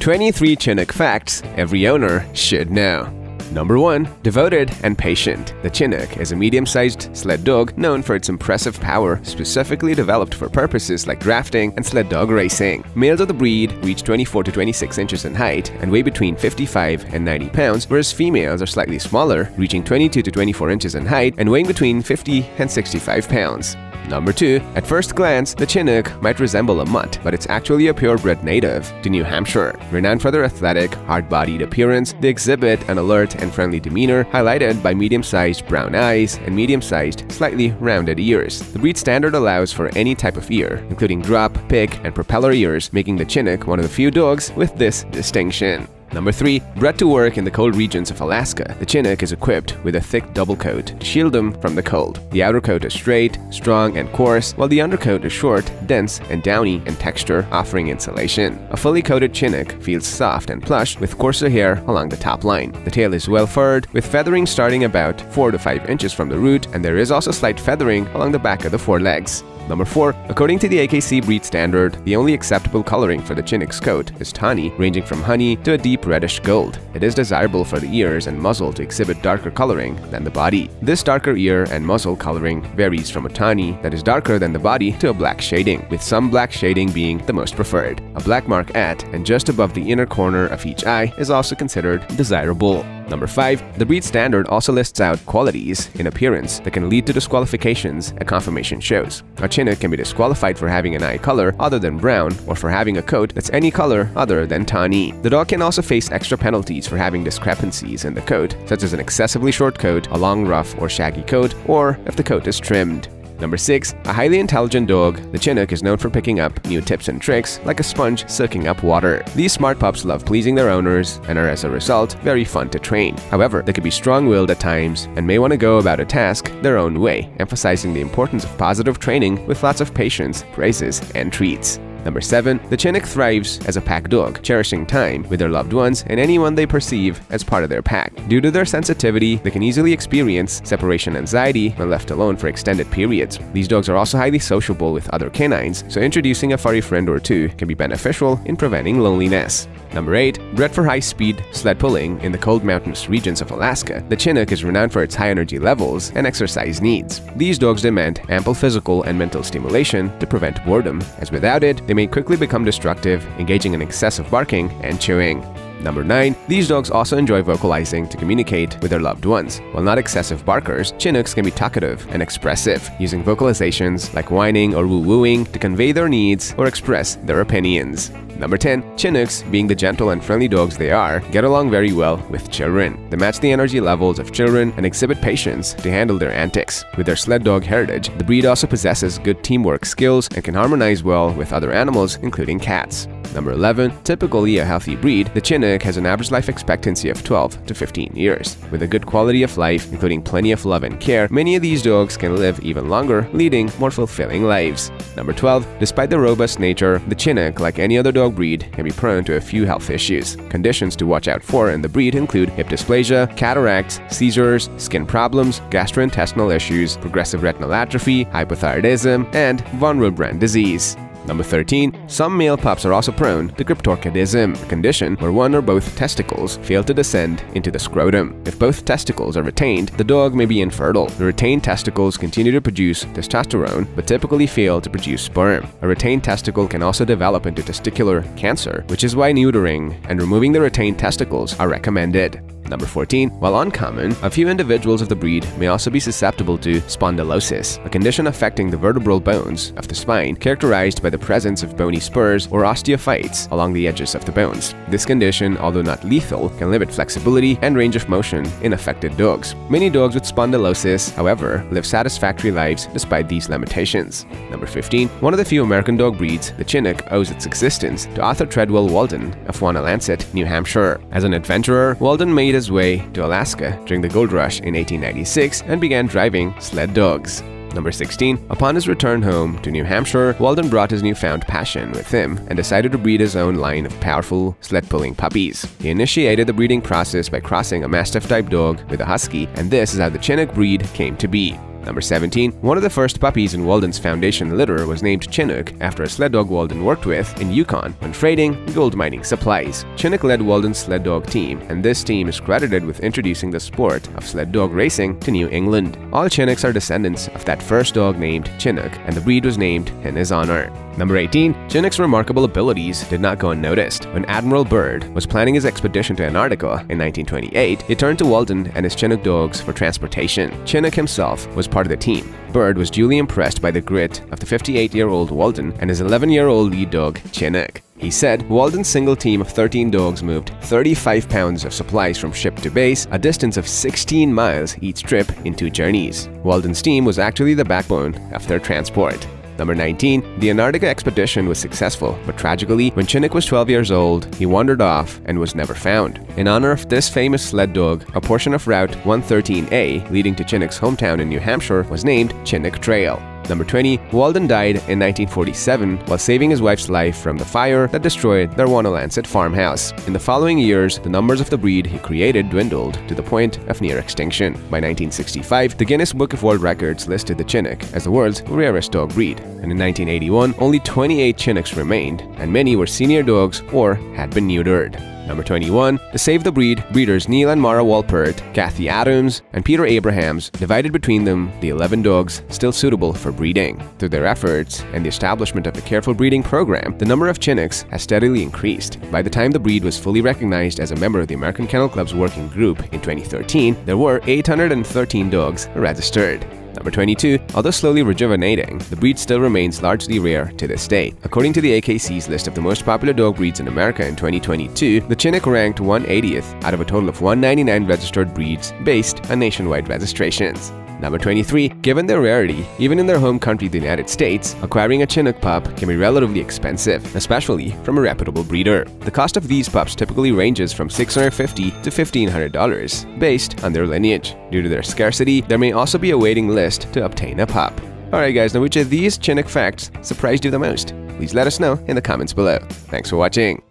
23 Chinook facts every owner should know. Number 1. Devoted and patient. The Chinook is a medium-sized sled dog known for its impressive power, specifically developed for purposes like drafting and sled dog racing. Males of the breed reach 24 to 26 inches in height and weigh between 55 and 90 pounds, whereas females are slightly smaller, reaching 22 to 24 inches in height and weighing between 50 and 65 pounds. Number 2. At first glance, the Chinook might resemble a mutt, but it's actually a purebred native to New Hampshire. Renowned for their athletic, hard-bodied appearance, they exhibit an alert and friendly demeanor, highlighted by medium-sized brown eyes and medium-sized, slightly rounded ears. The breed standard allows for any type of ear, including drop, prick, and propeller ears, making the Chinook one of the few dogs with this distinction. Number 3. Bred to work in the cold regions of Alaska, the Chinook is equipped with a thick double coat to shield them from the cold. The outer coat is straight, strong, and coarse, while the undercoat is short, dense, and downy in texture, offering insulation. A fully coated Chinook feels soft and plush with coarser hair along the top line. The tail is well furred, with feathering starting about 4 to 5 inches from the root, and there is also slight feathering along the back of the forelegs. Number 4. According to the AKC breed standard, the only acceptable coloring for the Chinook's coat is tawny, ranging from honey to a deep reddish gold. It is desirable for the ears and muzzle to exhibit darker coloring than the body. This darker ear and muzzle coloring varies from a tawny that is darker than the body to a black shading, with some black shading being the most preferred. A black mark at and just above the inner corner of each eye is also considered desirable. Number 5. The breed standard also lists out qualities in appearance that can lead to disqualifications at conformation shows. A Chinook can be disqualified for having an eye color other than brown or for having a coat that's any color other than tawny. The dog can also face extra penalties for having discrepancies in the coat, such as an excessively short coat, a long rough or shaggy coat, or if the coat is trimmed. Number 6. A highly intelligent dog, the Chinook is known for picking up new tips and tricks like a sponge soaking up water. These smart pups love pleasing their owners and are as a result very fun to train. However, they can be strong-willed at times and may want to go about a task their own way, emphasizing the importance of positive training with lots of patience, praises, and treats. Number 7. The Chinook thrives as a pack dog, cherishing time with their loved ones and anyone they perceive as part of their pack. Due to their sensitivity, they can easily experience separation anxiety when left alone for extended periods. These dogs are also highly sociable with other canines, so introducing a furry friend or two can be beneficial in preventing loneliness. Number 8. Bred for high-speed sled pulling in the cold mountainous regions of Alaska, the Chinook is renowned for its high energy levels and exercise needs. These dogs demand ample physical and mental stimulation to prevent boredom, as without it, they may quickly become destructive, engaging in excessive barking and chewing. Number 9. These dogs also enjoy vocalizing to communicate with their loved ones. While not excessive barkers, Chinooks can be talkative and expressive, using vocalizations like whining or woo-wooing to convey their needs or express their opinions. Number 10. Chinooks, being the gentle and friendly dogs they are, get along very well with children. They match the energy levels of children and exhibit patience to handle their antics. With their sled dog heritage, the breed also possesses good teamwork skills and can harmonize well with other animals, including cats. Number 11. Typically a healthy breed, the Chinook has an average life expectancy of 12 to 15 years. With a good quality of life, including plenty of love and care, many of these dogs can live even longer, leading more fulfilling lives. Number 12. Despite their robust nature, the Chinook, like any other dog breed, can be prone to a few health issues. Conditions to watch out for in the breed include hip dysplasia, cataracts, seizures, skin problems, gastrointestinal issues, progressive retinal atrophy, hypothyroidism, and von Willebrand disease. Number 13. Some male pups are also prone to cryptorchidism, a condition where one or both testicles fail to descend into the scrotum. If both testicles are retained, the dog may be infertile. The retained testicles continue to produce testosterone, but typically fail to produce sperm. A retained testicle can also develop into testicular cancer, which is why neutering and removing the retained testicles are recommended. Number 14. While uncommon, a few individuals of the breed may also be susceptible to spondylosis, a condition affecting the vertebral bones of the spine characterized by the presence of bony spurs or osteophytes along the edges of the bones. This condition, although not lethal, can limit flexibility and range of motion in affected dogs. Many dogs with spondylosis, however, live satisfactory lives despite these limitations. Number 15. One of the few American dog breeds, the Chinook owes its existence to Arthur Treadwell Walden of Wonalancet, New Hampshire. As an adventurer, Walden made his way to Alaska during the gold rush in 1896 and began driving sled dogs. Number 16. Upon his return home to New Hampshire, Walden brought his newfound passion with him and decided to breed his own line of powerful sled-pulling puppies. He initiated the breeding process by crossing a Mastiff-type dog with a Husky, and this is how the Chinook breed came to be. Number 17. One of the first puppies in Walden's foundation litter was named Chinook after a sled dog Walden worked with in Yukon when freighting gold mining supplies. Chinook led Walden's sled dog team, and this team is credited with introducing the sport of sled dog racing to New England. All Chinooks are descendants of that first dog named Chinook, and the breed was named in his honor. Number 18. Chinook's remarkable abilities did not go unnoticed. When Admiral Byrd was planning his expedition to Antarctica in 1928, he turned to Walden and his Chinook dogs for transportation. Chinook himself was part of the team. Byrd was duly impressed by the grit of the 58-year-old Walden and his 11-year-old lead dog, Chinook. He said Walden's single team of 13 dogs moved 35 pounds of supplies from ship to base, a distance of 16 miles each trip in two journeys. Walden's team was actually the backbone of their transport. Number 19. The Antarctica expedition was successful, but tragically, when Chinook was 12 years old, he wandered off and was never found. In honor of this famous sled dog, a portion of Route 113A leading to Chinook's hometown in New Hampshire was named Chinook Trail. Number 20. Walden died in 1947 while saving his wife's life from the fire that destroyed their Wonalancet farmhouse. In the following years, the numbers of the breed he created dwindled to the point of near extinction. By 1965, the Guinness Book of World Records listed the Chinook as the world's rarest dog breed, and in 1981, only 28 Chinooks remained, and many were senior dogs or had been neutered. Number 21. To save the breed, breeders Neil and Mara Walpert, Kathy Adams, and Peter Abrahams divided between them the 11 dogs still suitable for breeding. Through their efforts and the establishment of a careful breeding program, the number of Chinooks has steadily increased. By the time the breed was fully recognized as a member of the American Kennel Club's working group in 2013, there were 813 dogs registered. Number 22. Although slowly rejuvenating, the breed still remains largely rare to this day. According to the AKC's list of the most popular dog breeds in America in 2022, the Chinook ranked 180th out of a total of 199 registered breeds based on nationwide registrations. Number 23. Given their rarity, even in their home country, the United States, acquiring a Chinook pup can be relatively expensive, especially from a reputable breeder. The cost of these pups typically ranges from 650 to $1,500, based on their lineage. Due to their scarcity, there may also be a waiting list to obtain a pup. Alright guys, now which of these Chinook facts surprised you the most? Please let us know in the comments below. Thanks for watching.